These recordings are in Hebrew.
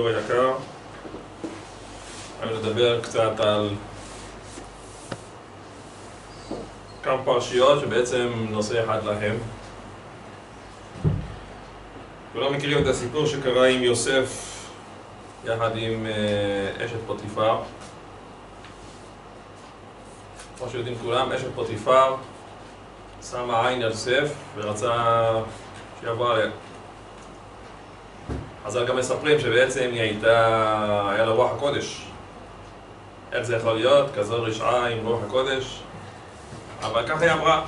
הציבור היקר. אני נדבר קצת על כמה פרשיות שבעצם נושא אחד להם. כולם מכירים את הסיפור שקרה עם יוסף יחד עם אה, אשת פוטיפר. כמו שיודעים כולם, אשת פוטיפר שמה עין על יוסף ורצה שיבוא עליה. אז גם מספרים שבעצם היא הייתה, היה לה רוח הקודש. איך זה יכול להיות? כזו רשעה עם רוח הקודש? אבל ככה היא אמרה.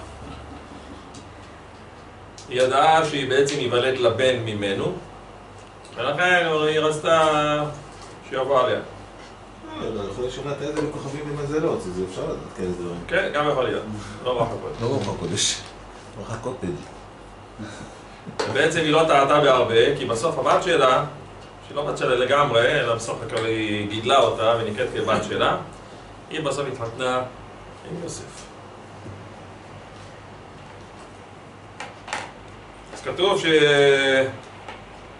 היא ידעה שהיא בעצם ייוולד לבן ממנו, ולכן היא רצתה שיבוא עליה. לא יכול להיות שמעת איזה בכוכבים במזלות, אז אפשר לדעת כאלה דברים. כן, גם יכול להיות. לא רוח הקודש. לא רוח הקודש, רוח הקוטג'. ובעצם היא לא טעתה בהרבה, כי בסוף הבת שלה, שהיא לא בת שלה לגמרי, אלא בסוף היא גידלה אותה ונקראת כבת שלה, היא בסוף התחתנה עם יוסף. אז כתוב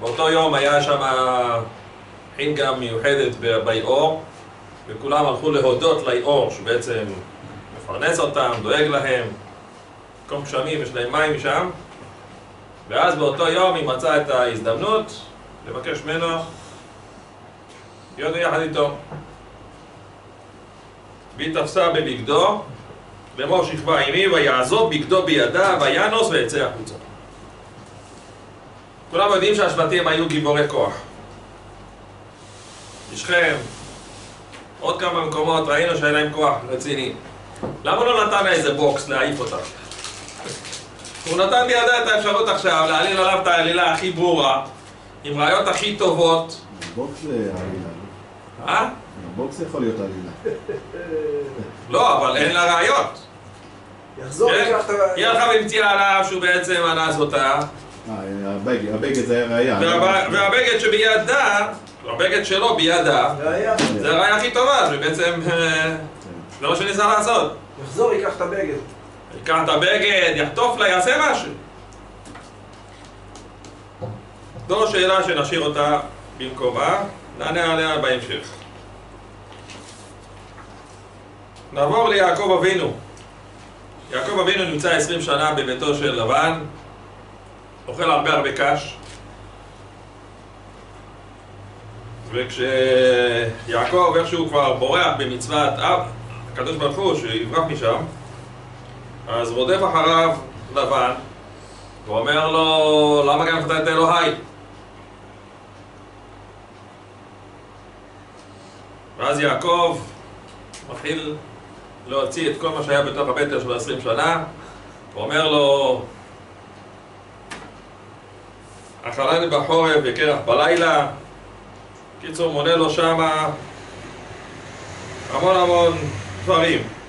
שבאותו יום היה שם חינגה מיוחדת ביאור, וכולם הלכו להודות ליאור, שבעצם מפרנס אותם, דואג להם, מקום גשמים, יש להם מים שם, ואז באותו יום היא מצאה את ההזדמנות לבקש ממנו להיות יחד איתו. והיא תפסה בבגדו, לאמור שכבה עימי, ויעזוב בגדו בידה, וינוס ויצא החוצה. כולם יודעים שהשבטים היו גיבורי כוח. בשכם, עוד כמה מקומות ראינו שהיה להם כוח רציני. למה לא נתן איזה בוקס להעיף אותה? הוא נתן בידה את האפשרות עכשיו להעליל עליו את העלילה הכי ברורה, עם ראיות הכי טובות. בוקס זה עלילה. אה? בוקס יכול להיות עלילה. לא, אבל אין לה ראיות. יחזור, כן? ייקח את ה... היא הלכה והמציאה עליו שהוא בעצם אנס אותה, אה, הבגד, זה היה ראייה. והב- והבגד שבידה, הבגד שלו בידה, ראייה. זה הראיה הכי טובה, שבעצם אה, זה מה שניסה לעשות. יחזור, ייקח את הבגד. ייקח את הבגד, יחטוף לה, יעשה משהו. זו שאלה שנשאיר אותה במקומה, נענה עליה בהמשך. נעבור ליעקב אבינו. יעקב אבינו נמצא עשרים שנה בביתו של לבן, אוכל הרבה הרבה קש. וכשיעקב איכשהו כבר בורח במצוות אב, הקדוש ברוך הוא, שיברח משם, אז רודף אחריו לבן, ואומר לו, למה גנבת את אלוהי? ואז יעקב מתחיל להוציא את כל מה שהיה בתוך הבטן שלו עשרים שנה, ואומר לו, אכלני בחורף וקרח בלילה. קיצור, מונה לו שמה המון המון דברים.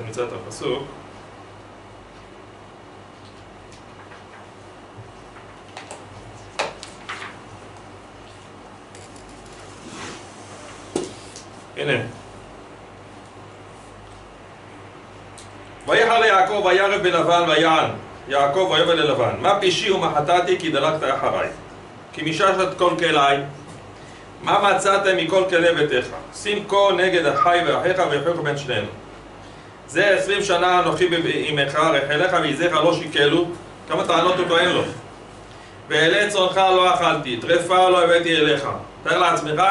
כך נמצא את הפסוק. הנה. ויחר ליעקב וירב בלבן ויען יעקב ויאמר ללבן מה פשעי ומה חטאתי כי דלקת אחריי כי מששת כל כלי מה מצאתם מכל כלי ביתך? שים כה נגד אחי ואחיך ויחיך בין שנינו זה עשרים שנה אנוכי עמך רחליך ועזיך לא שיקלו כמה טענות הוא טוען לו ואלה צונך לא אכלתי, טרפה לא הבאתי אליך תאר לעצמך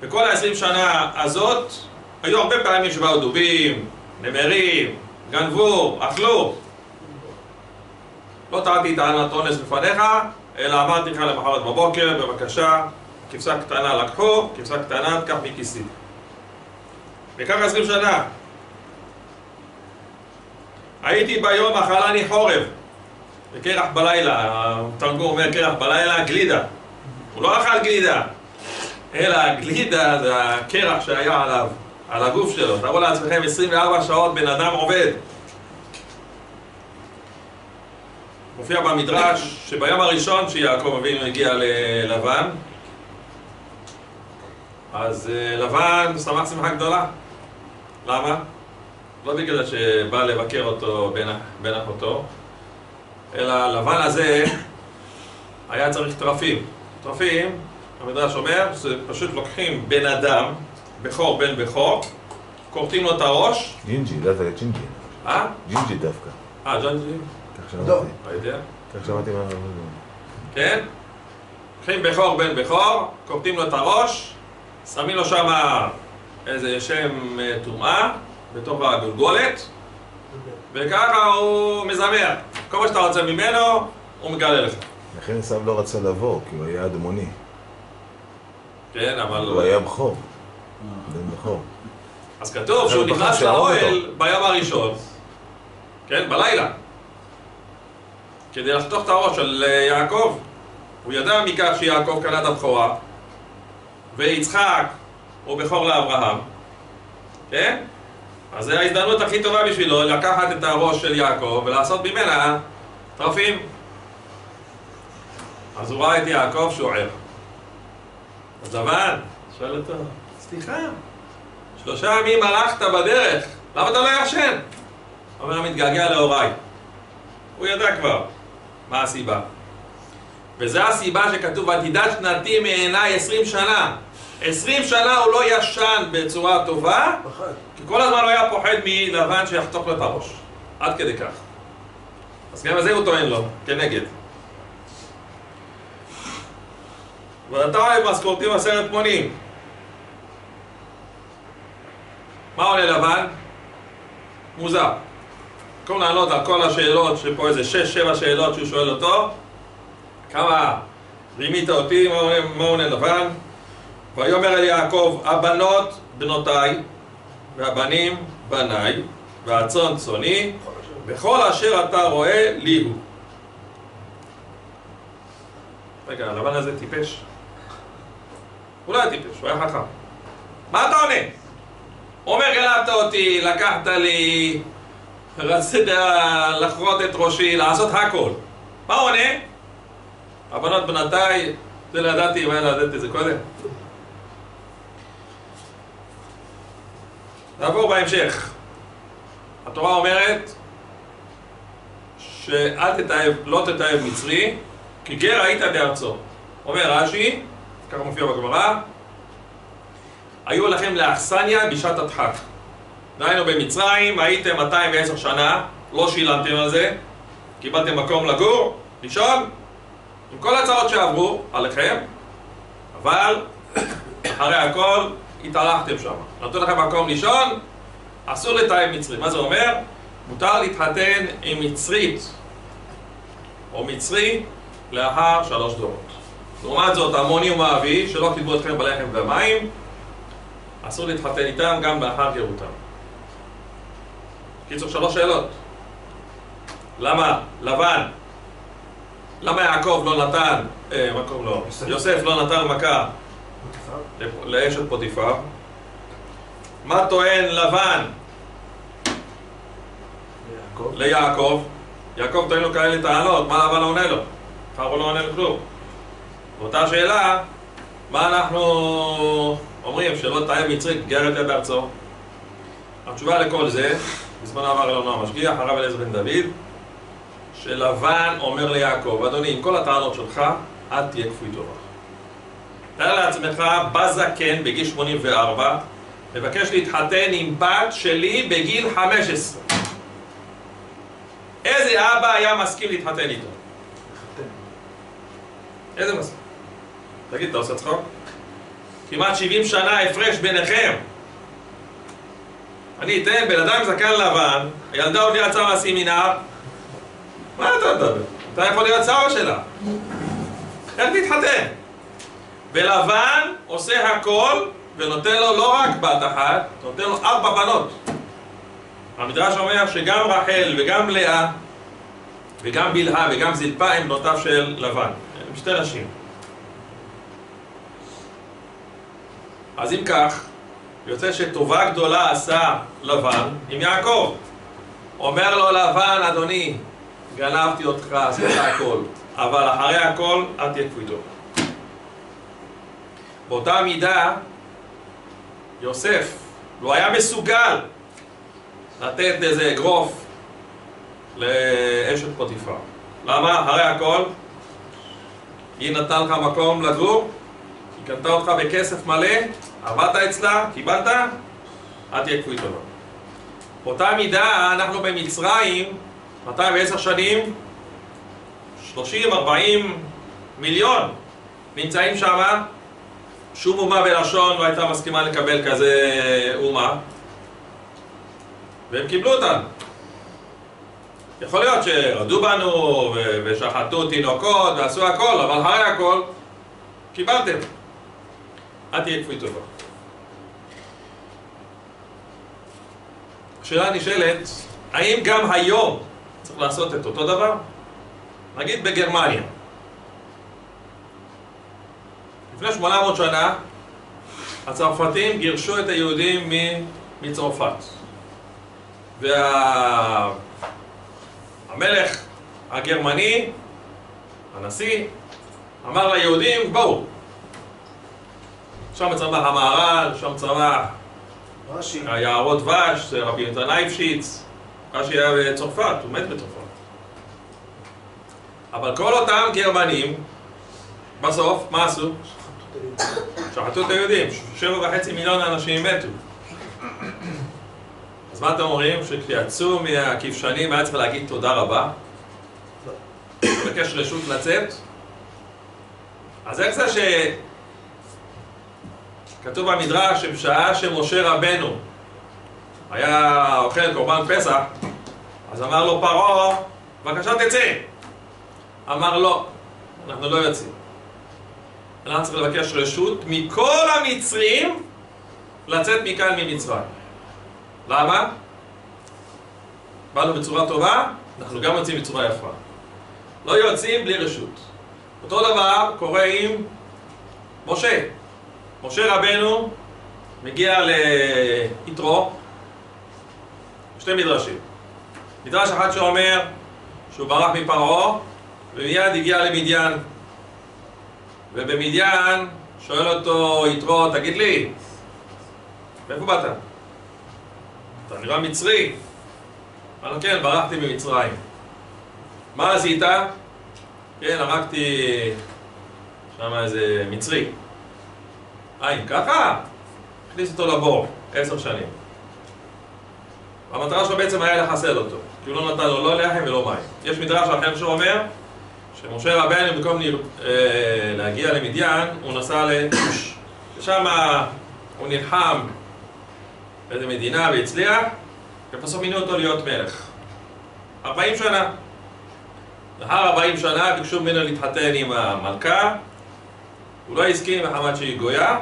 בכל העשרים שנה הזאת היו הרבה פעמים שבאו דובים, נמרים, גנבו, אכלו לא טענתי טענת אונס בפניך, אלא אמרתי לך למחרת בבוקר, בבקשה, כבשה קטנה לקחו, כבשה קטנה תקח מכיסי. וככה עשרים שנה. הייתי ביום אכלני חורב, וקרח בלילה, התרגום אומר קרח בלילה, גלידה. הוא לא אכל גלידה, אלא גלידה זה הקרח שהיה עליו, על הגוף שלו. תראו לעצמכם 24 שעות בן אדם עובד. מופיע במדרש שביום הראשון שיעקב אבינו הגיע ללבן אז אה, לבן שמח שמחה גדולה למה? לא בגלל שבא לבקר אותו בן, בן אחותו אלא לבן הזה היה צריך תרפים. תרפים, המדרש אומר, זה פשוט לוקחים בן אדם, בכור בן בכור, כורתים לו את הראש, ג'ינג'י, לא זה ג'ינג'י. אה? ג'ינג'י דווקא. אה, לא. שמעתי. לא יודע. כך שמעתי מה... כן? לוקחים בכור בן בכור, כורתים לו את הראש, שמים לו שם איזה שם אה, טומאה בתוך הגולגולת, וככה הוא מזמר. כל מה שאתה רוצה ממנו, הוא מגלה לך. לכן עשיו לא רצה לבוא, כי הוא היה אדמוני. כן, אבל... הוא היה בכור. בן בכור. אז כתוב שהוא נכנס לאוהל ביום הראשון, כן, בלילה, כדי לחתוך את הראש של אה, יעקב. הוא ידע מכך שיעקב קנה את הבכורה, ויצחק הוא בכור לאברהם, כן? אז זו ההזדמנות הכי טובה בשבילו לקחת את הראש של יעקב ולעשות ממנה טרפים. אז הוא ראה את יעקב שהוא ער. אז לבן, שואל אותו, סליחה, שלושה ימים הלכת בדרך, למה אתה לא ישן? אומר, מתגעגע להוריי. הוא ידע כבר מה הסיבה. וזו הסיבה שכתוב, ותדע שנתי מעיניי עשרים שנה. עשרים שנה הוא לא ישן בצורה טובה. כי כל הזמן הוא היה פוחד מלבן שיחתוך לו את הראש. עד כדי כך. אז גם זה הוא טוען לו, כנגד. ואתה אוהב משכורתי עשרת מונים. מה עונה לבן? מוזר. במקום לענות על כל השאלות, שפה איזה שש, שבע שאלות שהוא שואל אותו, כמה רימית אותי, מה עונה לבן? ויאמר אל יעקב, הבנות בנותיי, והבנים בניי, והצאן צאני, וכל אשר אתה רואה לי הוא. רגע, הלבן הזה טיפש? הוא לא היה טיפש, הוא היה חכם. מה אתה עונה? אומר, גנבת אותי, לקחת לי, רצית לחרות את ראשי, לעשות הכל. מה עונה? הבנות בנותיי, זה לא ידעתי אם היה לדעת את זה קודם. נעבור בהמשך. התורה אומרת שאל תתאהב, לא תתאהב מצרי, כי גר היית בארצו. אומר רש"י, ככה מופיע בגמרא, היו לכם לאכסניה בשעת הדחק. דהיינו במצרים הייתם 210 שנה, לא שילמתם על זה, קיבלתם מקום לגור, לישון, עם כל הצעות שעברו עליכם, אבל אחרי הכל התהלכתם שם. נתנו לכם מקום לישון, אסור לתאם מצרי. מה זה אומר? מותר להתחתן עם מצרית או מצרי לאחר שלוש דורות. לעומת זאת, המוני ומאבי, שלא קיבלו אתכם בלחם ומים, אסור להתחתן איתם גם לאחר גרותם. קיצור, שלוש שאלות. למה לבן, למה יעקב לא נתן, אה, מה קוראים לו? יוסף. לא נתן מכה. לאשת פוטיפר? מה טוען לבן יעקב. ליעקב? יעקב טוען לו כאלה טענות, מה לבן עונה לו? אחר הוא לא עונה לו כלום. באותה שאלה, מה אנחנו אומרים שלא תאם מצרי גר יותר בארצו? התשובה לכל זה, בזמנו אמר לנו המשגיח, הרב אליעזר בן דוד, שלבן אומר ליעקב, אדוני, עם כל הטענות שלך, אל תהיה כפוי טובה. תאר לעצמך, בא זקן בגיל 84, מבקש להתחתן עם בת שלי בגיל 15. איזה אבא היה מסכים להתחתן איתו? איזה מסכים? תגיד, אתה עושה צחוק? כמעט 70 שנה הפרש ביניכם. אני אתן בן אדם זקן לבן, הילדה עוד יצאה מהסמינר, מה אתה מדבר? אתה יכול להיות סבא שלה. איך תתחתן? ולבן עושה הכל ונותן לו לא רק בת אחת, נותן לו ארבע בנות. המדרש אומר שגם רחל וגם לאה וגם בלהה וגם זלפה הם בנותיו של לבן. הם שתי נשים. אז אם כך, יוצא שטובה גדולה עשה לבן עם יעקב. אומר לו לבן, אדוני, גנבתי אותך, עשית הכל, אבל אחרי הכל, אל תהיה טוב. באותה מידה, יוסף לא היה מסוגל לתת איזה אגרוף לאשת פוטיפר. למה? הרי הכל, היא נתנה לך מקום לגור, היא קנתה אותך בכסף מלא, עבדת אצלה, קיבלת, אל תהיה כפוי טובה. באותה מידה, אנחנו במצרים, 210 שנים, 30, 40 מיליון נמצאים שם, שום אומה בלשון לא הייתה מסכימה לקבל כזה אומה, והם קיבלו אותנו. יכול להיות שרדו בנו ושחטו תינוקות ועשו הכל, אבל הרי הכל קיבלתם. אל תהיה כפוי טובה. השאלה נשאלת, האם גם היום צריך לעשות את אותו דבר? נגיד בגרמניה. לפני 800 שנה הצרפתים גירשו את היהודים מצרפת. והמלך הגרמני, הנשיא, אמר ליהודים, בואו. שם צמח המהר"ל, שם צמח רש"י. היערות דבש, זה רבי יונתן אייפשיץ, רש"י היה בצרפת, הוא מת בצרפת. אבל כל אותם גרמנים, בסוף, מה עשו? שחטו את היהודים, שבע וחצי מיליון אנשים מתו. אז מה אתם אומרים? שכשיצאו מהכבשנים היה צריך להגיד תודה רבה? לבקש רשות לצאת? אז איך זה ש... כתוב במדרש שבשעה שמשה רבנו היה אוכל קורבן פסח, אז אמר לו פרעה, בבקשה תצא. אמר לא, אנחנו לא יוצאים. אנחנו צריכים לבקש רשות מכל המצרים לצאת מכאן ממצרים. למה? באנו בצורה טובה, אנחנו גם יוצאים בצורה יפה. לא יוצאים בלי רשות. אותו דבר קורה עם משה. משה רבנו מגיע ליתרו, שתי מדרשים. מדרש אחד שאומר שהוא ברח מפרעה ומיד הגיע למדיין. ובמדיין שואל אותו יתרו, תגיד לי, מאיפה באת? אתה נראה מצרי. אמר לו, כן, ברחתי ממצרים. מה עשית? כן, הרגתי שם איזה מצרי. אה, אם ככה? הכניס אותו לבור, עשר שנים. המטרה שלו בעצם היה לחסל אותו, כי הוא לא נתן לו לא לחם ולא מים. יש מדרש אחר שאומר שמשה רבנו במקום. אה, להגיע למדיין, הוא נסע לכוש. ושם הוא נלחם באיזה מדינה והצליח, ובסוף מינו אותו להיות מלך. 40 שנה. לאחר 40 שנה ביקשו ממנו להתחתן עם המלכה, הוא לא הסכים מחמת שהיא גויה,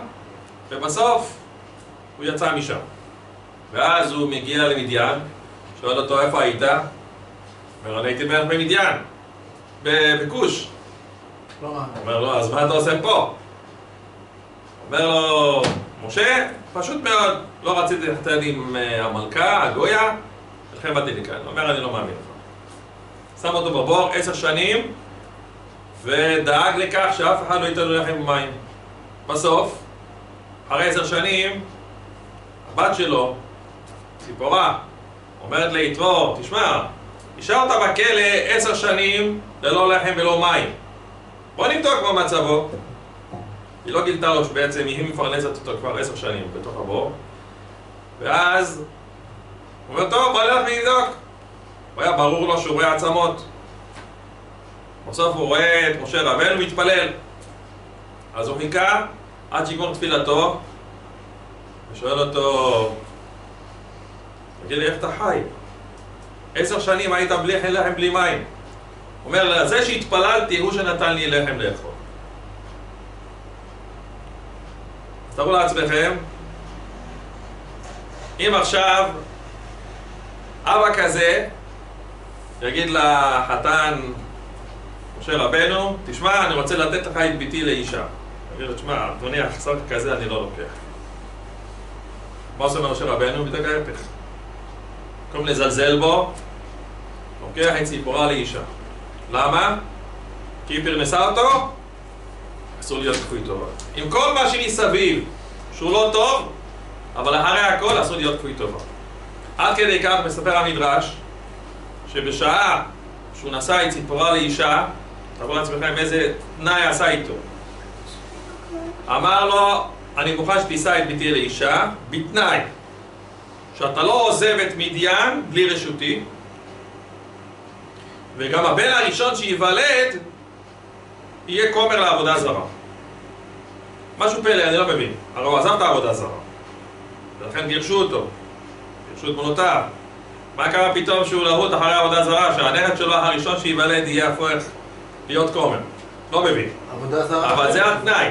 ובסוף הוא יצא משם. ואז הוא מגיע למדיין, שואל אותו איפה היית? אומר, אני הייתי מלך במדיין, ב- בכוש. מאמין. אומר לו, אז מה אתה עושה פה? אומר לו, משה, פשוט מאוד, לא רציתי להתחתן עם אה, המלכה, הגויה, לכן באתי לכאן. אומר, אני לא מאמין לך. שם אותו בבור עשר שנים, ודאג לכך שאף אחד לא ייתן לו לחם ומים. בסוף, אחרי עשר שנים, הבת שלו, ציפורה, אומרת ליתרו, תשמע, השארת בכלא עשר שנים ללא לחם ולא מים. בוא נבדוק מה מצבו. היא לא גילתה לו שבעצם היא מפרנסת אותו כבר עשר שנים בתוך הבור. ואז הוא אומר, טוב, בוא נלך ונבדוק. הוא היה ברור לו שהוא רואה עצמות. בסוף הוא רואה את משה רבנו מתפלל. אז הוא חיכה עד שיגמור תפילתו ושואל אותו, תגיד לי, איך אתה חי? עשר שנים היית בלי לחם בלי מים. אומר, זה שהתפללתי הוא שנתן לי לחם לאכול. אז תראו לעצמכם, אם עכשיו אבא כזה יגיד לחתן משה רבנו, תשמע, אני רוצה לתת לך את ביתי לאישה. יגיד לו, תשמע, אדוני, החסר כזה אני לא לוקח. מה עושה משה רבנו? בדיוק ההפך. במקום לזלזל בו, לוקח את ציפורה לאישה. למה? כי היא פרנסה אותו, אסור להיות כפוי טובה. עם כל מה שמסביב, שהוא לא טוב, אבל אחרי הכל אסור להיות כפוי טובה. עד כדי כך מספר המדרש, שבשעה שהוא נשא את ציפורה לאישה, תראו לעצמכם איזה תנאי עשה איתו. אמר לו, אני מוכן שתישא את ביתי לאישה, בתנאי שאתה לא עוזב את מדיין בלי רשותי, וגם הבן הראשון שייוולד יהיה כומר לעבודה זרה. משהו פלא, אני לא מבין. הרי הוא עזב את העבודה הזרה. ולכן גירשו אותו. גירשו את בנותיו. מה קרה פתאום שהוא להוט אחרי עבודה זרה, שהנכד שלו הראשון שייוולד יהיה הפוך להיות כומר? לא מבין. עבודה זרה אבל זה התנאי.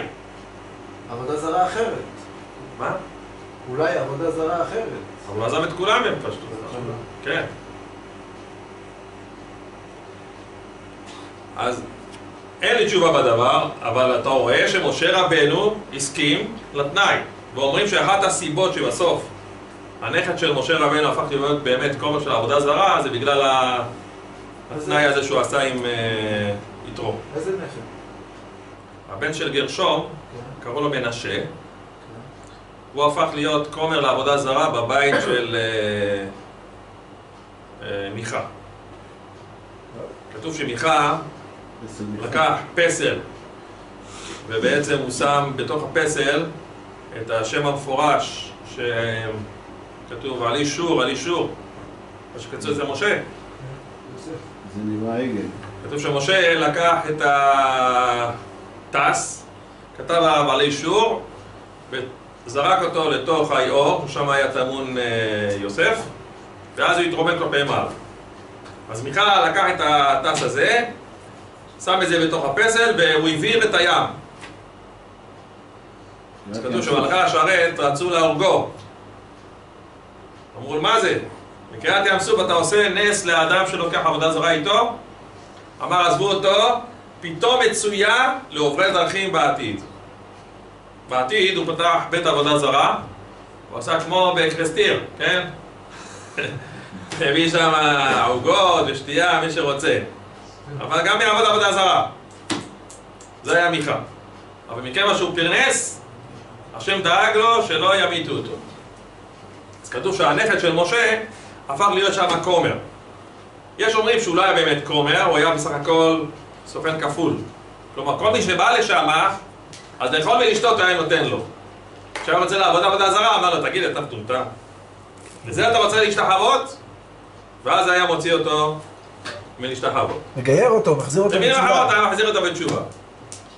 עבודה זרה אחרת. מה? אולי עבודה זרה אחרת. אבל הוא עזב את כולם הם פשטו. כן. אז אין לי תשובה בדבר, אבל אתה רואה שמשה רבנו הסכים לתנאי. ואומרים שאחת הסיבות שבסוף הנכד של משה רבנו הפך להיות באמת כומר של עבודה זרה, זה בגלל התנאי הזה שהוא עשה עם אה, יתרו. איזה נכד? הבן של גרשום, כן, קראו לו מנשה. הוא הפך להיות כומר לעבודה זרה בבית של אה, אה, מיכה. כתוב שמיכה לקח פסל, ובעצם הוא שם בתוך הפסל את השם המפורש שכתוב על אישור, על אישור, מה שכתוב אצל משה. זה נראה עגל. כתוב שמשה לקח את הטס, כתב עליו על אישור, וזרק אותו לתוך היאור, שם היה טמון אה, יוסף, ואז הוא התרומם כלפי מעלה. אז מיכה לקח את הטס הזה, שם את זה בתוך הפסל, והוא הבעיר את הים. אז כתוב שמלאכי השרת רצו להורגו. אמרו מה זה? בקריאת ים סוף אתה עושה נס לאדם שלוקח עבודה זרה איתו? אמר, עזבו אותו, פתאום מצויה לעוברי דרכים בעתיד. בעתיד הוא פתח בית עבודה זרה, הוא עשה כמו בקרסטיר, כן? הביא שם עוגות ושתייה, מי שרוצה. אבל גם יעבוד עבודה זרה. זה היה מיכה. אבל מכיוון שהוא פרנס, השם דאג לו שלא ימיתו אותו. אז כתוב שהנכד של משה הפך להיות שם כומר. יש אומרים שהוא לא היה באמת כומר, הוא היה בסך הכל סוכן כפול. כלומר, כל מי שבא לשם, אז לאכול ולשתות היה נותן לו. כשהיה רוצה לעבוד עבודה זרה, אמר לו, תגיד, אתה מטומטם. לזה אתה רוצה להשתחוות? ואז היה מוציא אותו מלהשתחוות. מגייר אותו, מחזיר אותו במילים בתשובה. אחרות היה מחזיר אותו בתשובה.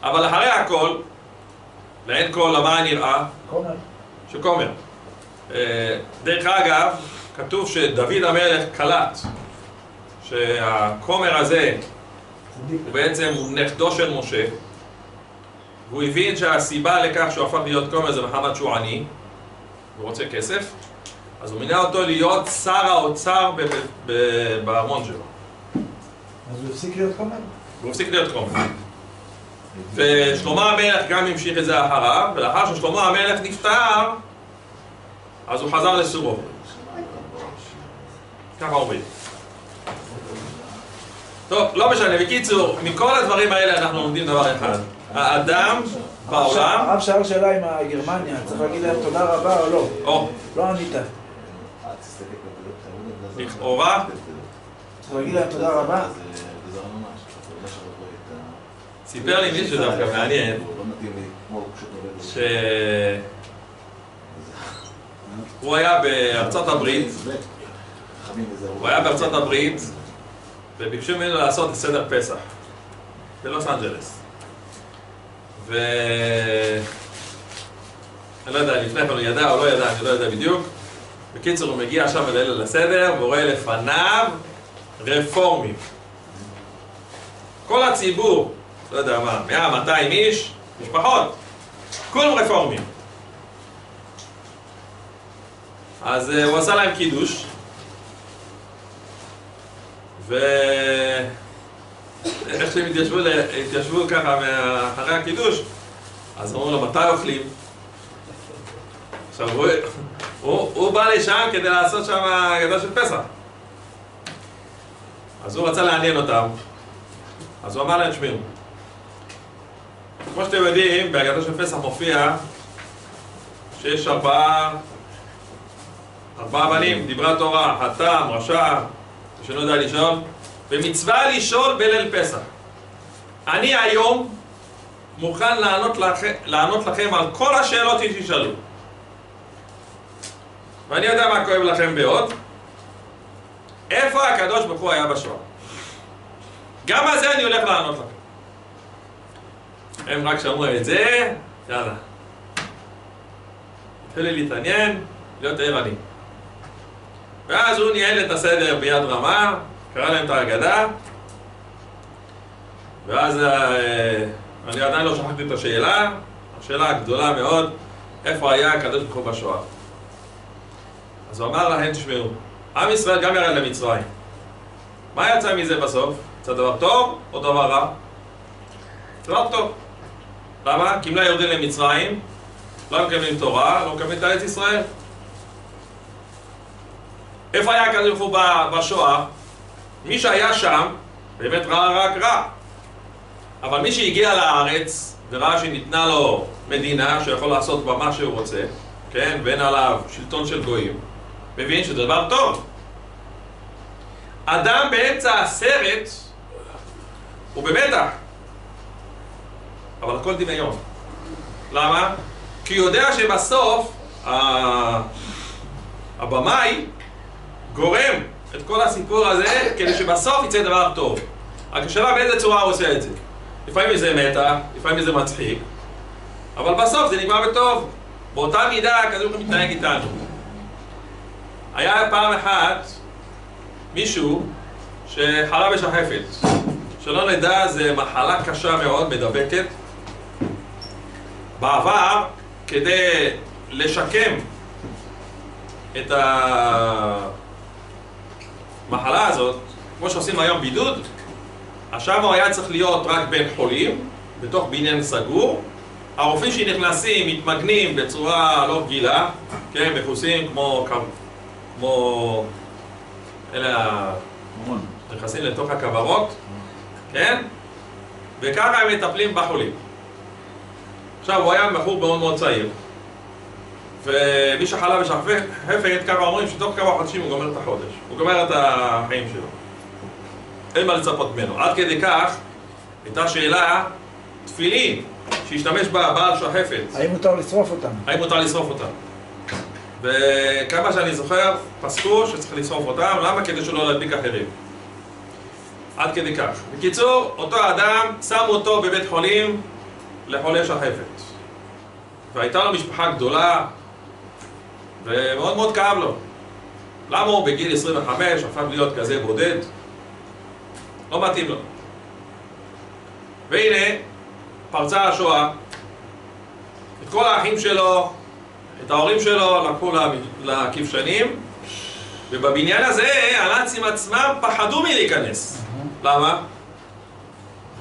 אבל אחרי הכל, לעין כל למה נראה? כומר. שכומר. אה, דרך אגב, כתוב שדוד המלך קלט שהכומר הזה. הוא בעצם הוא נכדו של משה והוא הבין שהסיבה לכך שהוא הפך להיות כומר זה מחמת שהוא עני והוא רוצה כסף אז הוא מינה אותו להיות שר האוצר בארמון שלו. אז הוא הפסיק להיות כומר? והוא הפסיק להיות כומר. ושלמה המלך גם המשיך את זה אחריו ולאחר ששלמה המלך נפטר אז הוא חזר לסורו. ככה אומרים. טוב, לא משנה, בקיצור, מכל הדברים האלה אנחנו לומדים דבר אחד האדם בעולם, הרב שאל שאלה עם הגרמניה, צריך להגיד להם תודה רבה או לא? או, לא ענית. לכאורה, צריך להגיד להם תודה רבה? סיפר לי מישהו דווקא מעניין שהוא היה בארצות הברית הוא היה בארצות הברית וביקשו ממנו לעשות סדר פסח בלוס אנג'לס ו... אני לא יודע, לפני כן הוא ידע או לא ידע, אני לא יודע בדיוק. בקיצור, הוא מגיע שם לליל הסדר ורואה לפניו רפורמים. כל הציבור, לא יודע מה, 100, 200 איש, משפחות, כולם רפורמים. אז אה, הוא עשה להם קידוש ו... איך שהם התיישבו, התיישבו ככה מאחרי הקידוש אז אמרו לו מתי אוכלים? עכשיו הוא, הוא, הוא בא לשם כדי לעשות שם הגדה של פסח אז הוא רצה לעניין אותם אז הוא אמר להם תשמעו כמו שאתם יודעים בהגדה של פסח מופיע שיש ארבעה ארבעה בנים, דיברה תורה, חתם, רשע, שלא יודע לשאול ומצווה לשאול בליל פסח. אני היום מוכן לענות, לכ... לענות לכם על כל השאלות שתשאלו. ואני יודע מה כואב לכם מאוד. איפה הקדוש ברוך הוא היה בשואה? גם על זה אני הולך לענות לכם. הם רק שמעו את זה, יאללה. התחילו להתעניין, להיות ערני. ואז הוא ניהל את הסדר ביד רמה, קרא להם את ההגדה, ואז אה, אני עדיין לא שכחתי את השאלה, השאלה הגדולה מאוד, איפה היה הקדוש ברוך הוא בשואה? אז הוא אמר להם, תשמעו, עם ישראל גם ירד למצרים. מה יצא מזה בסוף? יצא דבר טוב או דבר רע? דבר טוב. למה? כי אם לא יורדים למצרים, לא מקבלים תורה, לא מקבלים את ארץ ישראל. איפה היה הקדוש ברוך הוא בשואה? מי שהיה שם, באמת ראה רק רע. אבל מי שהגיע לארץ וראה שניתנה לו מדינה שיכול לעשות בה מה שהוא רוצה, כן, ואין עליו שלטון של גויים, מבין שזה דבר טוב. אדם באמצע הסרט הוא במתח, אבל הכל דמיון. למה? כי הוא יודע שבסוף הבמאי גורם את כל הסיפור הזה כדי שבסוף יצא דבר טוב. רק השאלה באיזה צורה הוא עושה את זה. לפעמים זה מתח, לפעמים זה מצחיק, אבל בסוף זה נגמר בטוב. באותה מידה ברוך הוא מתנהג איתנו. היה פעם אחת מישהו שחלה בשחפת. שלא נדע, זה מחלה קשה מאוד, מדבקת. בעבר, כדי לשקם את המחלה הזאת, כמו שעושים היום בידוד, שם הוא היה צריך להיות רק בין חולים, בתוך בניין סגור. הרופאים שנכנסים מתמגנים בצורה לא רגילה, כן, מכוסים כמו, כמו, אלה. נכנסים לתוך הכוורות, כן? וככה הם מטפלים בחולים. עכשיו, הוא היה בחור מאוד מאוד צעיר, ומי שחלה בשחפת, ככה אומרים שתוך כמה חודשים הוא גומר את החודש. הוא גומר את החיים שלו. אין מה לצפות ממנו. עד כדי כך, הייתה שאלה, תפילין, שהשתמש בה בעל שחפת, האם מותר לשרוף אותם? האם מותר לשרוף אותם? וכמה שאני זוכר, פסקו שצריך לשרוף אותם, למה? כדי שלא להדביק אחרים. עד כדי כך. בקיצור, אותו אדם, שמו אותו בבית חולים לחולי שחפת. והייתה לו משפחה גדולה, ומאוד מאוד כאב לו. למה הוא בגיל 25 הפך להיות כזה בודד? לא מתאים לו. והנה, פרצה השואה, את כל האחים שלו, את ההורים שלו לקחו לכבשנים, ובבניין הזה הנאצים עצמם פחדו מלהיכנס. למה?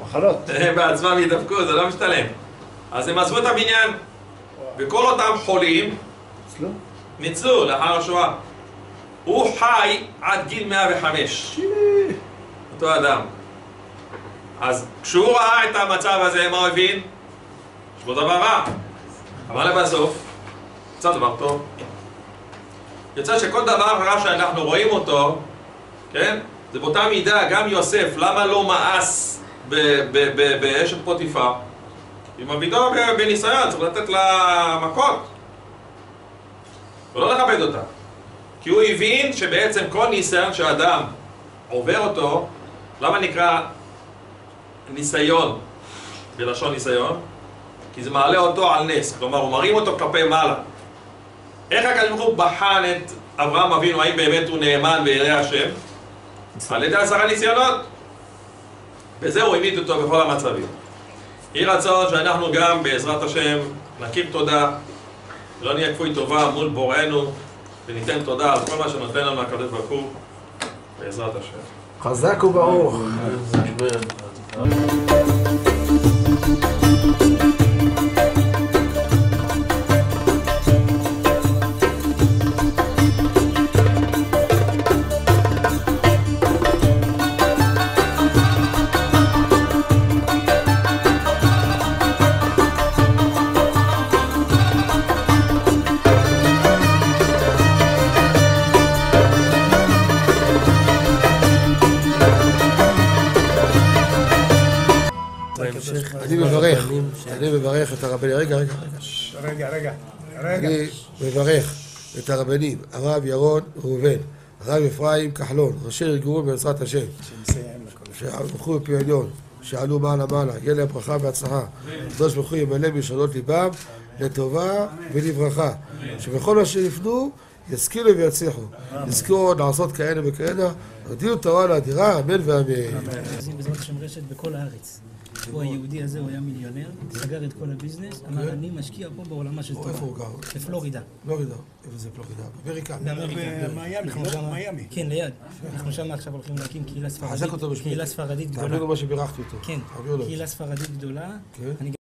מחלות. הם בעצמם ידבקו, זה לא משתלם. אז הם עזבו את הבניין, וכל אותם חולים אצלו? ניצלו לאחר השואה. הוא חי עד גיל 105, אותו אדם. אז כשהוא ראה את המצב הזה, מה הוא הבין? יש בו דבר רע. אבל לבסוף, יצא דבר טוב. יוצא שכל דבר רע שאנחנו רואים אותו, כן? זה באותה מידה, גם יוסף, למה לא מאס באשת פוטיפר? עם אבידו בניסיון, צריך לתת לה מכות. ולא לכבד אותה. כי הוא הבין שבעצם כל ניסיון שאדם עובר אותו, למה נקרא ניסיון בלשון ניסיון? כי זה מעלה אותו על נס, כלומר הוא מרים אותו כלפי מעלה. איך הקדוש ברוך הוא בחן את אברהם אבינו, האם באמת הוא נאמן וירא השם? על ידי עשרה ניסיונות. בזה הוא העמיד אותו בכל המצבים. יהי רצון שאנחנו גם בעזרת השם נכיר תודה, לא נהיה כפוי טובה מול בוראנו, וניתן תודה על כל מה שנותן לנו הקדוש ברוך הוא, בעזרת השם. חזק וברוך. רגע. רגע. אני מברך את הרבנים, הרב ירון ראובן, הרב אפרים כחלון, ראשי ארגון בעזרת השם, שהלכו בפי עליון, שעלו מעלה מעלה, יהיה להם ברכה והצלחה. הקדוש ברוך הוא ימלא משאלות ליבם לטובה ולברכה. שבכל מה שיפנו, ישכילו ויצליחו. יזכו עוד לעשות כאלה וכאלה, הודיעו תורה לאדירה, אמן ואמן. בעזרת השם רשת בכל הארץ. הוא היהודי הזה, הוא היה מיליונר, סגר את כל הביזנס, כן. אמר אני משקיע פה בעולמה של תורה. איפה הוא גר? בפלורידה. פלורידה. איפה זה פלורידה? באמריקה. במיאמי, כן, כן ליד. אנחנו שם עכשיו הולכים להקים קהילה אה, ספרדית. חזק אותו בשמי. קהילה ספרדית גדולה. תעביר לו מה שבירכתי אותו. כן. קהילה ספרדית גדולה. כן.